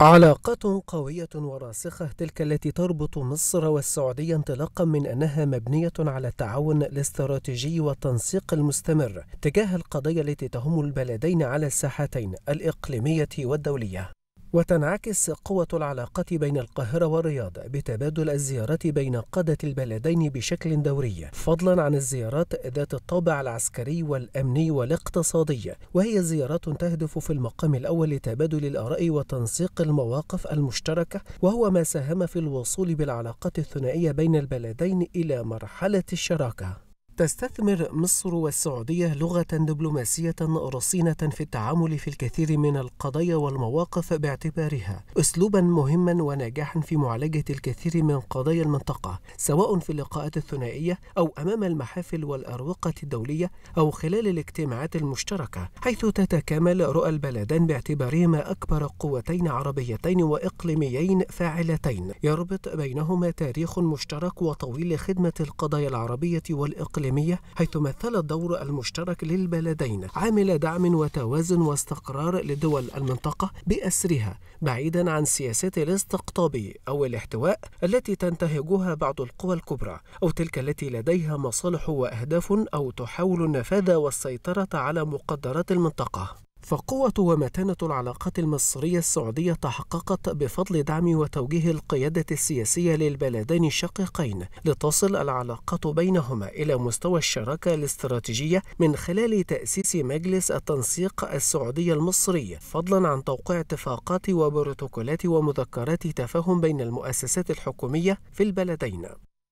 علاقات قوية وراسخة تلك التي تربط مصر والسعودية انطلاقا من أنها مبنية على التعاون الاستراتيجي والتنسيق المستمر تجاه القضايا التي تهم البلدين على الساحتين الإقليمية والدولية. وتنعكس قوة العلاقات بين القاهرة والرياض بتبادل الزيارات بين قادة البلدين بشكل دوري فضلا عن الزيارات ذات الطابع العسكري والأمني والاقتصادي. وهي زيارات تهدف في المقام الأول لتبادل الآراء وتنسيق المواقف المشتركة وهو ما ساهم في الوصول بالعلاقات الثنائية بين البلدين إلى مرحلة الشراكة. تستثمر مصر والسعودية لغة دبلوماسية رصينة في التعامل في الكثير من القضايا والمواقف باعتبارها أسلوبا مهما وناجحا في معالجة الكثير من قضايا المنطقة سواء في اللقاءات الثنائية أو أمام المحافل والأروقة الدولية أو خلال الاجتماعات المشتركة حيث تتكامل رؤى البلدان باعتبارهما أكبر قوتين عربيتين وإقليميين فاعلتين. يربط بينهما تاريخ مشترك وطويل لخدمة القضايا العربية والإقليمية. الإقليمية حيث مثل الدور المشترك للبلدين عامل دعم وتوازن واستقرار لدول المنطقة بأسرها بعيدا عن سياسات الاستقطاب أو الاحتواء التي تنتهجها بعض القوى الكبرى أو تلك التي لديها مصالح وأهداف أو تحاول النفاذ والسيطرة على مقدرات المنطقة. فقوة ومتانة العلاقات المصرية السعودية تحققت بفضل دعم وتوجيه القيادة السياسية للبلدين الشقيقين لتصل العلاقات بينهما إلى مستوى الشراكة الاستراتيجية من خلال تأسيس مجلس التنسيق السعودي المصري فضلا عن توقيع اتفاقات وبروتوكولات ومذكرات تفاهم بين المؤسسات الحكومية في البلدين.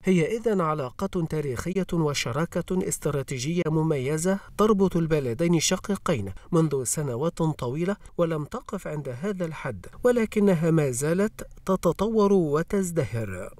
هي إذا علاقة تاريخية وشراكة استراتيجية مميزة تربط البلدين الشقيقين منذ سنوات طويلة ولم تقف عند هذا الحد ولكنها ما زالت تتطور وتزدهر.